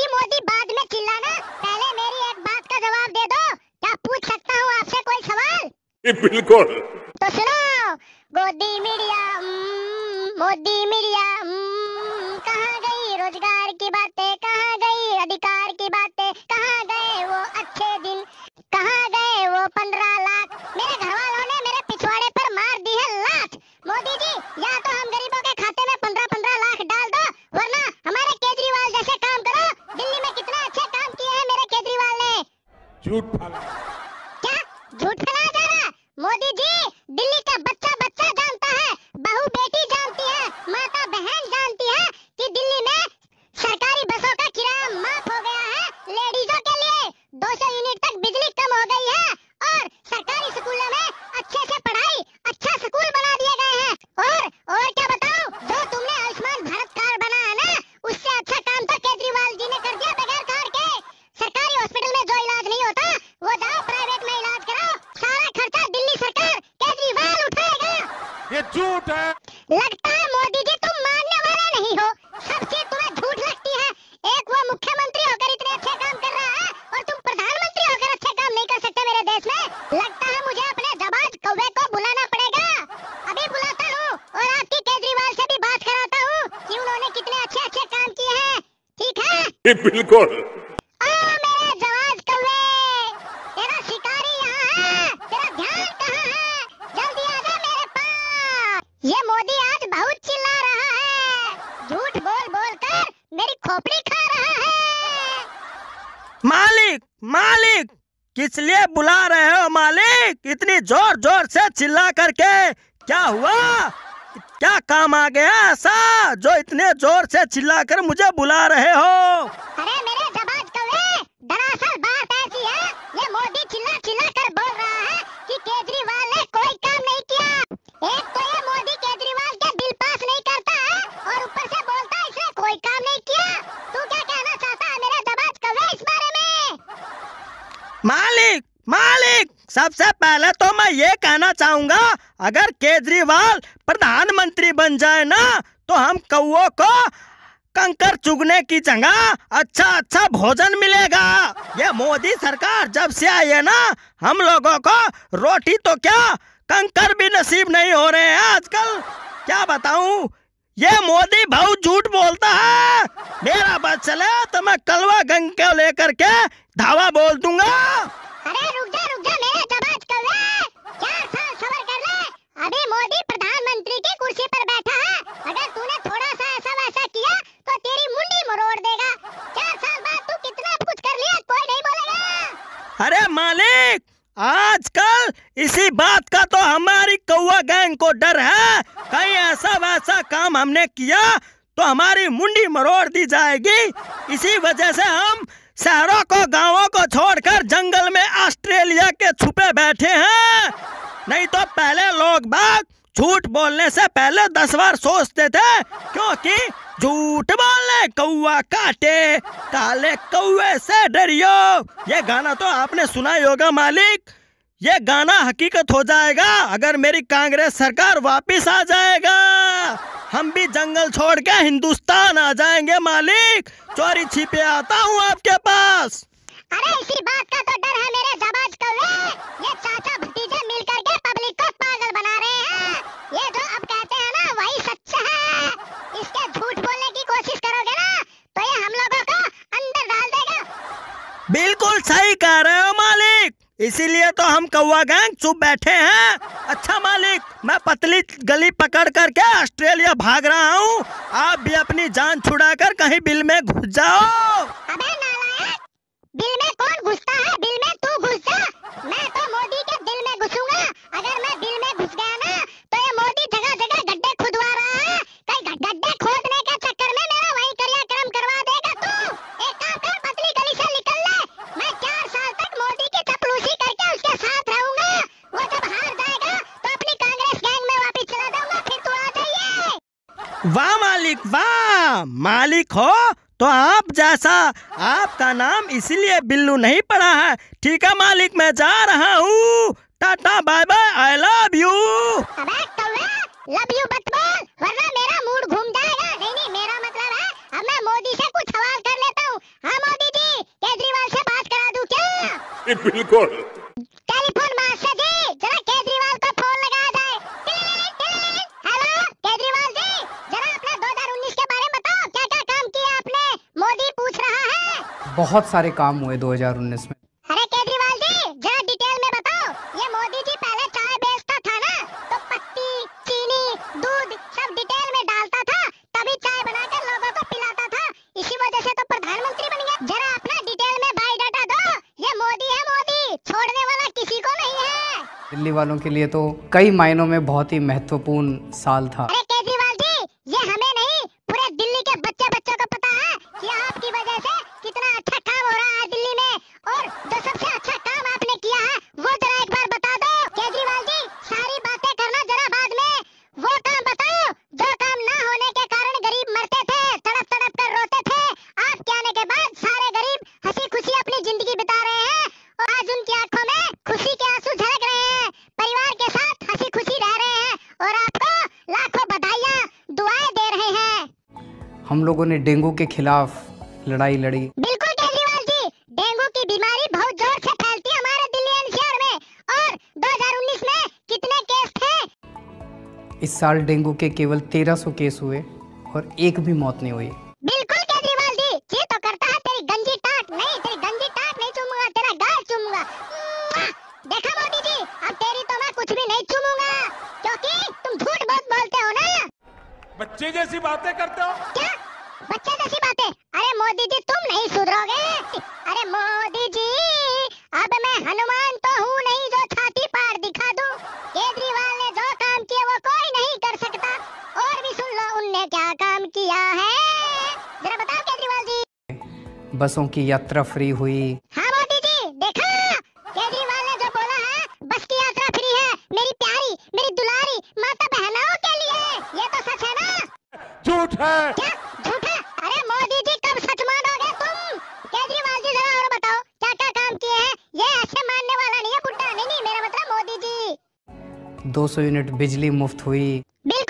मोदी मोदी बाद में चिल्लाना। पहले मेरी एक बात का जवाब दे दो। क्या पूछ सकता हूँ आपसे कोई सवाल? बिल्कुल। तो सुनो गोदी मीडिया हम्म, मोदी मीडिया हम्म, कहाँ गई? रोज़गार की बातें कहाँ गई? अधिकार की बातें कहाँ गए वो अच्छे दिन? कहाँ गए वो पंद्रह लाख? मेरे घर वालों ने मेरे पिछवाड़े पर मार दी है लात मोदी जी या तो हम गरीबों के खाते में पंद्रह पंद्रह लाख डाल दो वरना हमारे केजरीवाल जैसे काम करो दिल्ली में कितना अच्छे काम किए हैं मेरे केजरीवाल ने झूठ फैला क्या झूठ फैलाया जा रहा है? मोदी जी दिल्ली का बच्चा बच्चा जानता है बहू बेटी जानती है माता बहन जानती है कि दिल्ली में सरकारी बसों का किराया माफ़ हो गया है लेडीजों के लिए 200 यूनिट तक बिजली कम हो गई है और सरकारी स्कूलों में अच्छे से पढ़ाई अच्छा स्कूल बना दिए गए हैं और और क्या बताऊँ जो तुमने आयुष्मान भारत कार्ड बना है ना उससे अच्छा काम तो केजरीवाल जी ने कर दिया बगैर कार्ड के सरकारी हॉस्पिटल में जो इलाज नहीं होता वो जाओ प्राइवेट में इलाज कराओ सारा खर्चा दिल्ली सरकार केजरीवाल उठाएगा ये झूठ है लगता है मोदी जी तुम मानने वाले नहीं हो सब चीज़ तुम्हें झूठ लगती है एक वो मुख्यमंत्री होकर इतने अच्छे काम कर रहा है और तुम प्रधानमंत्री होकर अच्छे काम नहीं कर सकते मेरे देश में लगता है मुझे अपने जबाज कौवे को बुलाना पड़ेगा अभी बुलाता हूँ और आपकी केजरीवाल से भी बात कराता हूँ कि उन्होंने कितने अच्छे अच्छे काम किए हैं ठीक है ये बिल्कुल आ मेरे जवाज कौवे तेरा शिकारी यहाँ है तेरा ध्यान कहाँ है जल्दी आ जा मेरे पास। ये मोदी आज बहुत चिल्ला रहा है। झूठ बोल बोल कर मेरी खोपड़ी खा रहा है। मालिक मालिक किस लिए बुला रहे हो मालिक? इतनी ज़ोर ज़ोर से चिल्ला करके क्या हुआ? क्या काम आ गया ऐसा जो इतने ज़ोर से चिल्ला कर मुझे बुला रहे हो? अरे मेरे जबाज कौवे दरअसल बात ऐसी है ये मोदी चिल्ला चिल्ला कर बोल रहा है कि केजरीवाल ने कोई काम नहीं किया। एक तो ये मोदी केजरीवाल के बिल पास नहीं करता है और ऊपर से बोलता है इसने कोई काम नहीं किया। तू क्या कहना चाहता है मेरे जबाज कौवे इस बारे में? मालिक मालिक सबसे पहले तो मैं ये कहना चाहूँगा, अगर केजरीवाल प्रधानमंत्री बन जाए ना तो हम कौओं को कंकर चुगने की जगह अच्छा अच्छा भोजन मिलेगा। ये मोदी सरकार जब से आई है ना, हम लोगों को रोटी तो क्या कंकर भी नसीब नहीं हो रहे हैं आजकल। क्या बताऊँ, ये मोदी बहुत झूठ बोलता है। मेरा बस चले तो मैं कलवा गंग को लेकर के धावा बोल दूँगा। अरे रुक जा रुक जा, मेरे जबाज कौवे चार साल सबर कर ले। अभी मोदी प्रधानमंत्री की कुर्सी पर बैठा है। अगर तूने थोड़ा सा ऐसा वैसा किया तो तेरी मुंडी मरोड़ देगा। चार साल बाद तू कितना कुछ कर लिया, कोई नहीं बोलेगा। अरे मालिक, आजकल इसी बात का तो हमारी कौवा गैंग को डर है। कहीं ऐसा वैसा काम हमने किया तो हमारी मुंडी मरोड़ दी जाएगी। इसी वजह से हम शहरों को, गाँवों को छोड़कर जंगल में ऑस्ट्रेलिया के छुपे बैठे हैं। नहीं तो पहले लोग बाग झूठ बोलने से पहले दस बार सोचते थे, क्योंकि झूठ बोलने कौआ काटे, काले कौए से डरियो। ये गाना तो आपने सुना ही होगा, मालिक। ये गाना हकीकत हो जाएगा अगर मेरी कांग्रेस सरकार वापस आ जाएगा। हम भी जंगल छोड़ के हिंदुस्तान आ जाएँगे मालिक। चोरी छिपे आता हूँ आपके पास। अरे इसी बात का तो डर है मेरे जबाज कौवे ये चाचा भतीजे मिल करके पब्लिक को पागल बना रहे हैं। ये जो अब कहते हैं ना वही सच है। इसके झूठ बोलने की कोशिश करोगे ना तो ये हम लोगों को अंदर डाल देगा। बिल्कुल सही कह रहे हो मालिक। इसीलिए तो हम कौवा गैंग चुप बैठे हैं। अच्छा मालिक मैं पतली गली पकड़ करके ऑस्ट्रेलिया भाग रहा हूँ? आप भी अपनी जान छुड़ा कर कहीं बिल में घुस जाओ। अबे बिल में कौन घुसता है? बिल में तू घुस जा। मैं तो मोदी के दिल में घुसूँगा। अगर मैं बिल में वाह मालिक वाह। मालिक हो तो आप जैसा। आपका नाम इसीलिए बिल्लू नहीं पड़ा है। ठीक है मालिक मैं जा रहा हूँ। Tata bye bye I love you love you मत बोल वरना मेरा मूड घूम जाएगा। नहीं नहीं मेरा मतलब है अब मैं मोदी से कुछ सवाल कर लेता हूँ। हाँ मोदी जी केजरीवाल से बात करा दूँ क्या? बिल्कुल। बहुत सारे काम हुए 2019 में। अरे केजरीवाल जी जरा डिटेल में बताओ। ये मोदी जी पहले चाय बेचता था ना तो पत्ती चीनी दूध सब डिटेल में डालता था तभी चाय बनाकर लोगों को पिलाता था। इसी वजह से तो प्रधानमंत्री बन गया। जरा अपना डिटेल में बायोडाटा दो। ये मोदी है मोदी छोड़ने वाला किसी को नहीं है। दिल्ली वालों के लिए तो कई मायनों में बहुत ही महत्वपूर्ण साल था। हम लोगों ने डेंगू के खिलाफ लड़ाई लड़ी। बिल्कुल जी डेंगू की बीमारी बहुत ज़ोर से फैलती है हमारे दिल्ली एनसीआर में। और 2019 में कितने केस थे? इस साल डेंगू के केवल 1300 केस हुए और एक भी मौत नहीं हुई। बसों की यात्रा फ्री हुई। हाँ मोदी जी देखा! केजरीवाल ने जो बोला है बस की यात्रा फ्री है। मेरी प्यारी मेरी दुलारी माता बहनों के लिए। ये तो सच है ना? झूठ है। क्या? झूठ है? अरे मोदी जी कब सच मानोगे तुम? केजरीवाल जी जरा और बताओ क्या क्या काम किए हैं? ये ऐसे मानने वाला नहीं है नहीं नहीं मेरा मतलब मोदी जी। 200 यूनिट बिजली मुफ़्त हुई। बिल्कुल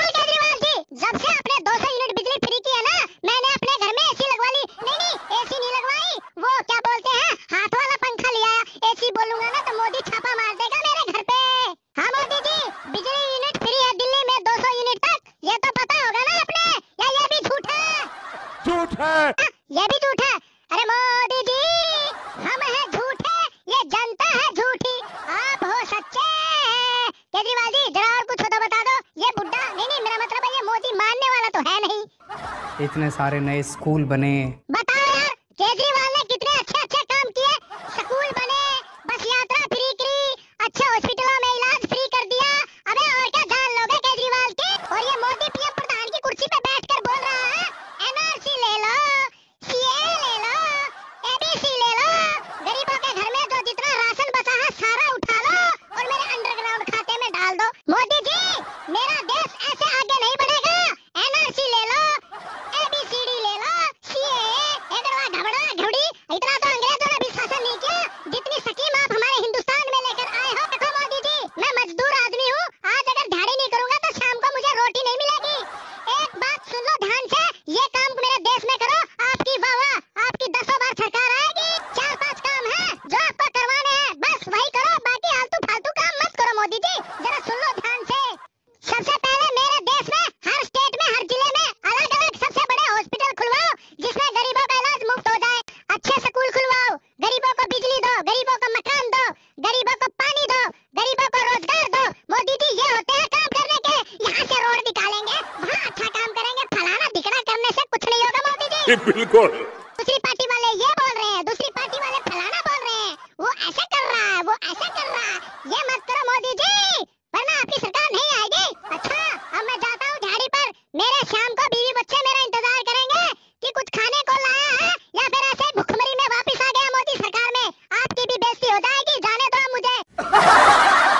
झूठ है। हाँ, ये भी झूठ है। अरे मोदी जी हम हैं झूठे ये जनता है झूठी। आप हो सच्चे केजरीवाल जी जरा और कुछ होता बता दो। ये बुढ़ा नहीं नहीं मेरा मतलब है ये मोदी मानने वाला तो है नहीं। इतने सारे नए स्कूल बने जी बिल्कुल। दूसरी पार्टी वाले ये बोल रहे हैं, दूसरी पार्टी वाले फलाना बोल रहे हैं। वो ऐसा कर रहा है, वो ऐसे कर रहा है। ये मत